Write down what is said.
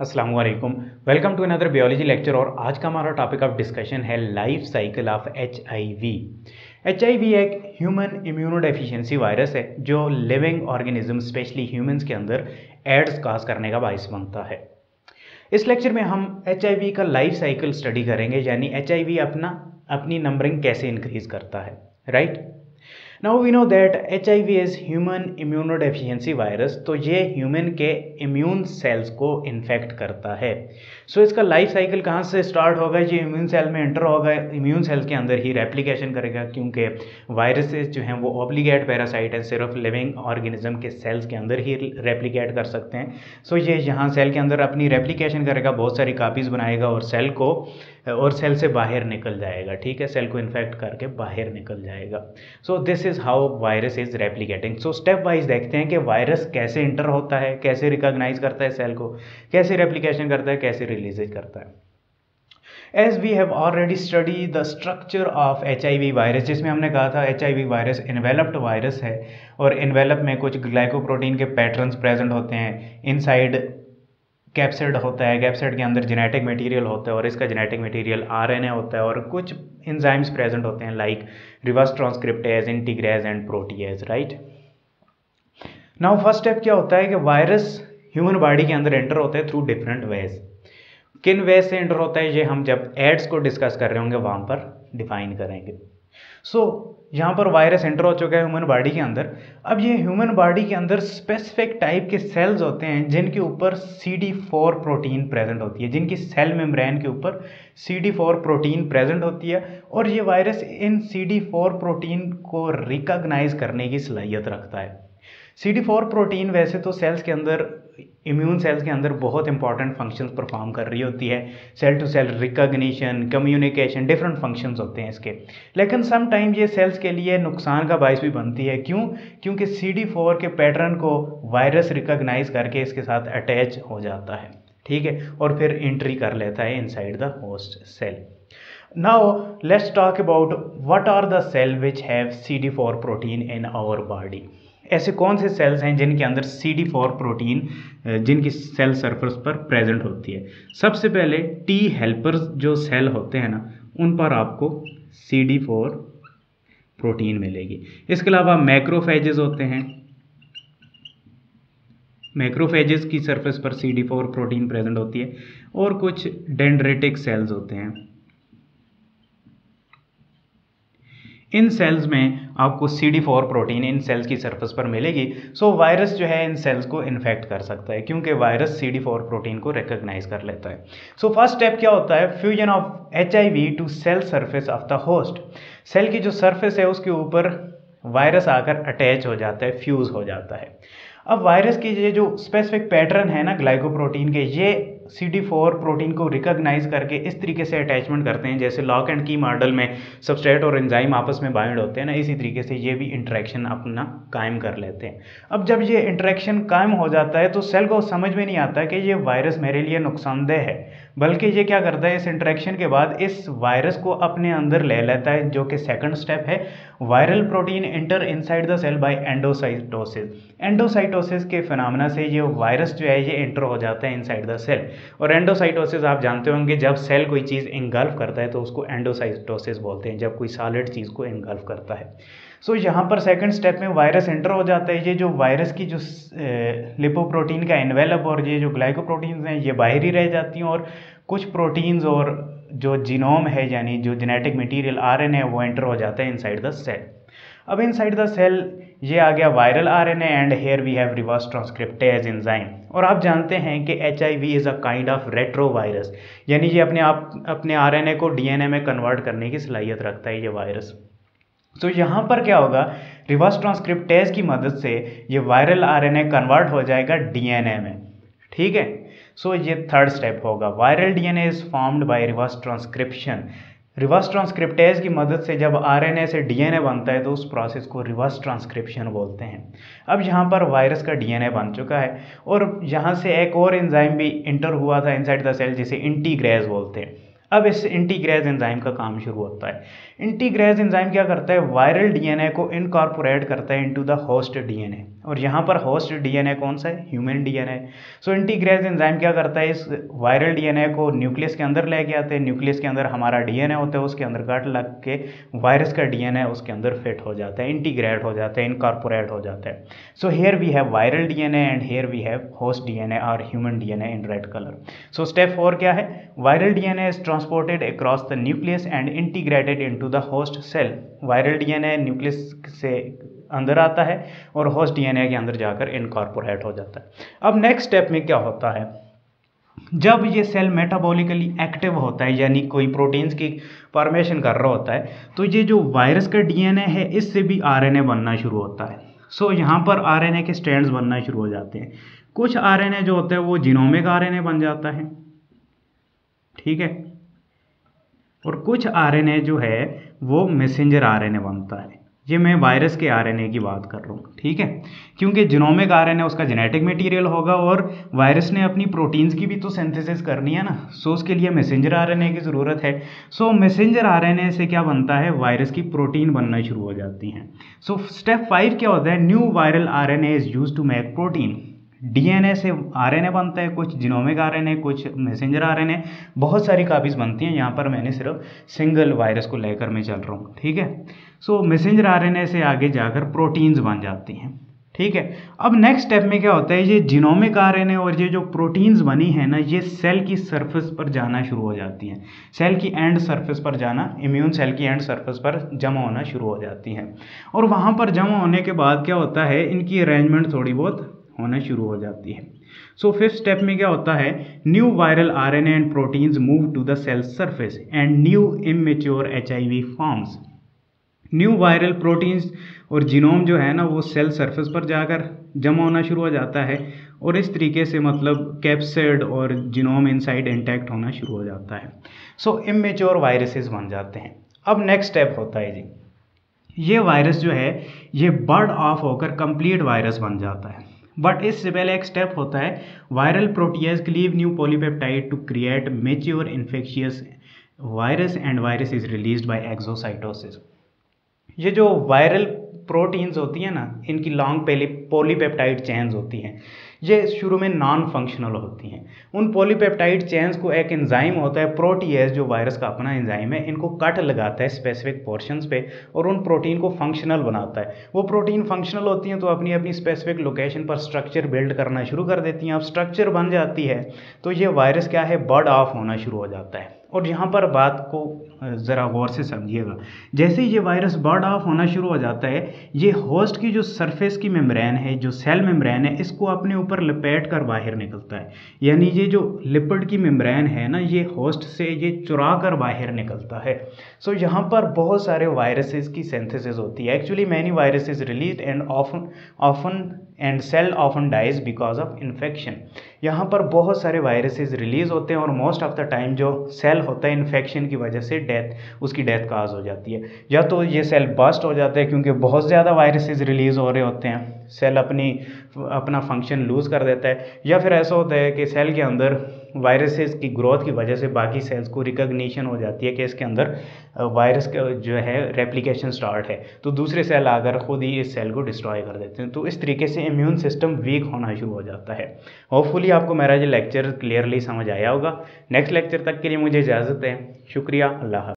वालेकुम welcome to another biology lecture और आज का हमारा टॉपिक ऑफ़ डिस्कशन है life cycle of H I V H I V एक ह्यूमन इम्यूनोडेफिशिएंसी वायरस है, जो लिविंग ऑर्गेनिज्म स्पेशली ह्यूमंस के अंदर एड्स काज करने का बायस बनता है। इस लेक्चर में हम एच आई वी का लाइफ साइकिल स्टडी करेंगे, यानी एच आई वी अपना, अपनी नंबरिंग कैसे इंक्रीज करता है right right? Now we know that H I V is human immunodeficiency virus तो ये ह्यूमन के इम्यून सेल्स को इन्फेक्ट करता है। सो so, इसका लाइफ साइकिल कहाँ से स्टार्ट होगा? ये इम्यून सेल में एंटर होगा इम्यून सेल के अंदर ही रेप्लिकेशन करेगा क्योंकि वायरसेस जो हैं वो ऑब्लिगेट पैरासाइट है सिर्फ़ लिविंग ऑर्गेनिज्म के सेल्स के अंदर ही रेप्लीकेट कर सकते हैं। सो so, ये यहाँ सेल के अंदर अपनी रेप्लीकेशन करेगा बहुत सारी कापीज़ बनाएगा और सेल को और सेल से बाहर निकल जाएगा, ठीक है? सेल को इन्फेक्ट करके बाहर निकल जाएगा। So this is how virus is replicating so step wise देखते हैं कि वायरस कैसे इंटर होता है, कैसे रिकॉग्नाइज करता है सेल को, कैसे रेप्लीकेशन करता है, कैसे रिलीज़ करता है। As we have already study the structure of H I V virus जिसमें हमने कहा था H I V virus enveloped virus है, और इन्वेलप में कुछ ग्लाइकोप्रोटीन के पैटर्न्स प्रेजेंट होते हैं। इनसाइड कैप्सिड होता है कैप्सिड के अंदर जेनेटिक मटेरियल होता है और इसका जेनेटिक मटेरियल आरएनए होता है और कुछ इंजाइम्स प्रेजेंट होते हैं like reverse transcriptase integrase and protease right now first step क्या होता है कि वायरस ह्यूमन बॉडी के अंदर एंटर होता है थ्रू डिफरेंट वेज किन वेज से एंटर होता है? ये हम जब एड्स को डिस्कस कर रहे होंगे, वहाँ पर डिफाइन करेंगे। सो so, यहाँ पर वायरस एंटर हो चुका है ह्यूमन बॉडी के अंदर। अब ये ह्यूमन बॉडी के अंदर स्पेसिफिक टाइप के सेल्स होते हैं जिनके ऊपर C D four protein present होती है। जिनकी सेल मेम्ब्रेन के ऊपर C D four protein present होती है और ये वायरस इन सी डी फोर प्रोटीन को रिकॉग्नाइज करने की सलाहियत रखता है। सी डी फोर प्रोटीन वैसे तो सेल्स के अंदर इम्यून सेल्स के अंदर बहुत इंपॉर्टेंट फ़ंक्शंस परफॉर्म कर रही होती है। Cell to cell recognition communication different functions होते हैं इसके। लेकिन सम टाइम ये सेल्स के लिए नुकसान का बायस भी बनती है। क्यों? क्योंकि सी डी फोर के पैटर्न को वायरस रिकग्नाइज करके इसके साथ अटैच हो जाता है। ठीक है? और फिर एंट्री कर लेता है inside the host cell talk about what are the cell which have C D four protein in our body ऐसे कौन से सेल्स हैं जिनके अंदर सी डी फोर प्रोटीन जिनकी सेल सरफेस पर प्रेजेंट होती है? सबसे पहले टी हेल्पर्स जो सेल होते हैं ना, उन पर आपको सी डी फोर प्रोटीन मिलेगी। इसके अलावा मैक्रोफेजेस होते हैं। मैक्रोफेजेस की सरफेस पर C D four protein present होती है और कुछ डेंड्रेटिक सेल्स होते हैं। इन सेल्स में आपको सी डी फोर प्रोटीन इन सेल्स की सरफेस पर मिलेगी। सो वायरस जो है इन सेल्स को इन्फेक्ट कर सकता है, क्योंकि virus C D four protein को रिकोगनाइज कर लेता है। सो फ़र्स्ट स्टेप क्या होता है? Fusion of H I V to cell surface of the host cell की जो सर्फेस है, उसके ऊपर वायरस आकर अटैच हो जाता है फ्यूज़ हो जाता है। अब वायरस की ये जो स्पेसिफिक पैटर्न है ना ग्लाइकोप्रोटीन के, ये सी डी फोर प्रोटीन को रिकॉग्नाइज करके इस तरीके से अटैचमेंट करते हैं, जैसे लॉक एंड की मॉडल में सबस्ट्रेट और एंजाइम आपस में बाइंड होते हैं ना, इसी तरीके से ये भी इंट्रैक्शन अपना कायम कर लेते हैं। अब जब ये इंट्रैक्शन कायम हो जाता है तो सेल को समझ में नहीं आता कि ये वायरस मेरे लिए नुकसानदेह है। बल्कि ये क्या करता है, इस इंट्रैक्शन के बाद इस वायरस को अपने अंदर ले लेता है, जो कि सेकंड स्टेप है। Viral protein enter inside the cell by endocytosis endocytosis के फिनमिना से ये वायरस जो है, ये इंटर हो जाता है इनसाइड द सेल और एंडोसाइटोसिस आप जानते होंगे, जब सेल कोई चीज़ इंगल्फ करता है तो उसको एंडोसाइटोसिस बोलते हैं, जब कोई सॉलिड चीज़ को इंगल्फ करता है। सो so, यहाँ पर सेकंड स्टेप में वायरस एंटर हो जाता है। ये जो वायरस की जो लिपोप्रोटीन का एनवेलप और ये जो ग्लाइकोप्रोटीन्स हैं ये बाहर ही रह जाती हैं और कुछ प्रोटीन्स और जो जीनोम है यानी जो जेनेटिक मटेरियल आरएनए वो एंटर हो जाता है इनसाइड द सेल अब इनसाइड द सेल ये आ गया viral RNA and here we have reverse transcriptase enzyme और आप जानते हैं कि H I V is a kind of retro virus यानी ये अपने आप अपने आरएनए को डीएनए में कन्वर्ट करने की सलाहियत रखता है ये वायरस तो यहाँ पर क्या होगा? रिवर्स ट्रांसक्रिप्टेज की मदद से ये वायरल आरएनए कन्वर्ट हो जाएगा डीएनए में। ठीक है? सो so, ये थर्ड स्टेप होगा। Viral DNA is formed by reverse transcription reverse transcriptase की मदद से जब आरएनए से डीएनए बनता है तो उस प्रोसेस को रिवर्स ट्रांसक्रिप्शन बोलते हैं। अब यहाँ पर वायरस का डीएनए बन चुका है। और यहाँ से एक और एंजाइम भी इंटर हुआ था इनसाइड द सेल जिसे इंटीग्रेज बोलते हैं। अब इस इंटीग्रेज एंजाइम का काम शुरू होता है इंटीग्रेज एंजाइम क्या करता है वायरल डीएनए को इनकॉर्पोरेट करता है इनटू द होस्ट डीएनए और यहाँ पर होस्ट डीएनए कौन सा है human DNA so integrase enzyme क्या करता है इस वायरल डीएनए को न्यूक्लियस के अंदर लेके आते हैं न्यूक्लियस के अंदर हमारा डीएनए होता है उसके अंदर कट लग के वायरस का डीएनए उसके अंदर फिट हो जाता है इंटीग्रेट हो जाता है इनकॉर्पोरेट हो जाता है so here we have viral DNA and here we have host DNA और human DNA in red colour so step four क्या है viral DNA is transported across the nucleus and integrated into the host cell. Viral DNA nucleus से अंदर आता है और host DNA के अंदर जाकर इनकॉर्पोरेट हो जाता है। अब नेक्स्ट स्टेप में क्या होता है? जब ये सेल मेटाबॉलिकली एक्टिव होता है यानी कोई प्रोटीन्स की फॉर्मेशन कर रहा होता है तो ये जो वायरस का डीएनए है इससे भी आरएनए बनना शुरू होता है। सो so, यहाँ पर आरएनए के स्ट्रैंड्स बनना शुरू हो जाते हैं। कुछ आरएनए जो होता है वो जिनोमिक आरएनए बन जाता है। ठीक है? और कुछ आरएनए जो है, वो मैसेंजर आरएनए बनता है। ये मैं वायरस के आरएनए की बात कर रहा हूँ, ठीक है? क्योंकि जिनोमिक आर आरएनए उसका जेनेटिक मटेरियल होगा और वायरस ने अपनी प्रोटीन्स की भी तो सिंथेसिस करनी है ना सो उसके लिए मैसेंजर आरएनए की ज़रूरत है। सो मैसेंजर आरएनए से क्या बनता है? वायरस की प्रोटीन बनना शुरू हो जाती हैं। सो स्टेप फाइव क्या होता है? New viral R N is use to make protein DNA से आरएनए बनता है, कुछ जिनोमिक आरएनए कुछ मैसेंजर आरएनए बहुत सारी कापीज़ बनती हैं। यहाँ पर मैंने सिर्फ़ सिंगल वायरस को लेकर मैं चल रहा हूँ, ठीक है? सो मैसेंजर आरएनए से आगे जाकर प्रोटीन्स बन जाती हैं, ठीक है? अब नेक्स्ट स्टेप में क्या होता है, ये जिनोमिक आरएनए और ये जो प्रोटीन्स बनी है ना, ये सेल की सरफेस पर जाना शुरू हो जाती हैं। सेल की एंड सरफेस पर जाना इम्यून सेल की एंड सरफेस पर जमा होना शुरू हो जाती हैं। और वहाँ पर जमा होने के बाद क्या होता है, इनकी अरेंजमेंट थोड़ी बहुत होना शुरू हो जाती है। सो फिफ्थ स्टेप में क्या होता है? New viral R N and proteins move to the cell surface and new immature H I V forms new viral proteins और जीनोम जो है ना, वो सेल सरफेस पर जाकर जमा होना शुरू हो जाता है और इस तरीके से मतलब कैप्सेड और जीनोम इनसाइड इंटैक्ट होना शुरू हो जाता है। सो इमेच्योर वायरसेस बन जाते हैं। अब नेक्स्ट स्टेप होता है जी। ये वायरस जो है, ये बर्ड ऑफ़ होकर कंप्लीट वायरस बन जाता है। बट इससे पहले एक स्टेप होता है। Viral protease cleave new polypeptide to create mature infectious virus and virus is release by exocytosis ये जो वायरल प्रोटीन्स होती हैं ना, इनकी लॉन्ग पेली पोलीपेप्टाइड चेन्स होती हैं। ये शुरू में नॉन फंक्शनल होती हैं। उन पोलीपेप्टाइड चेन्स को एक एंजाइम होता है प्रोटीएस जो वायरस का अपना एंजाइम है, इनको कट लगाता है स्पेसिफिक पोर्शंस पे और उन प्रोटीन को फंक्शनल बनाता है। वो प्रोटीन फंक्शनल होती हैं तो अपनी अपनी स्पेसिफिक लोकेशन पर स्ट्रक्चर बिल्ड करना शुरू कर देती हैं। अब स्ट्रक्चर बन जाती है तो ये वायरस क्या है बर्ड ऑफ़ होना शुरू हो जाता है। और यहाँ पर बात को ज़रा गौर से समझिएगा। जैसे ही ये वायरस बर्ड ऑफ़ होना शुरू हो जाता है ये होस्ट की जो सरफेस की मेम्ब्रेन है जो सेल मेम्ब्रेन है इसको अपने ऊपर लपेट कर बाहर निकलता है। यानी ये जो लिपिड की मेम्ब्रेन है ना ये होस्ट से ये चुरा कर बाहर निकलता है। सो so, यहाँ पर बहुत सारे वायरसेस की सेंथेसिस होती है। Actually many viruses release and often often and cell often dies because of infection यहाँ पर बहुत सारे वायरसेस रिलीज़ होते हैं और मोस्ट ऑफ़ द टाइम जो सेल होता है इन्फेक्शन की वजह से डेथ उसकी डेथ काज हो जाती है। या तो ये सेल बस्ट हो जाते हैं क्योंकि बहुत ज़्यादा वायरसेस रिलीज़ हो रहे होते हैं। सेल अपनी, अपना फ़ंक्शन लूज़ कर देता है। या फिर ऐसा होता है कि सेल के अंदर वायरसेस की ग्रोथ की वजह से बाकी सेल्स को रिकग्निशन हो जाती है कि इसके अंदर वायरस का जो है रेप्लिकेशन स्टार्ट है। तो दूसरे सेल आकर खुद ही इस सेल को डिस्ट्रॉय कर देते हैं। तो इस तरीके से इम्यून सिस्टम वीक होना शुरू हो जाता है। होपफुली आपको मेरा ये लेक्चर क्लियरली समझ आया होगा। नेक्स्ट लेक्चर तक के लिए मुझे इजाज़त है शुक्रिया। अल्लाह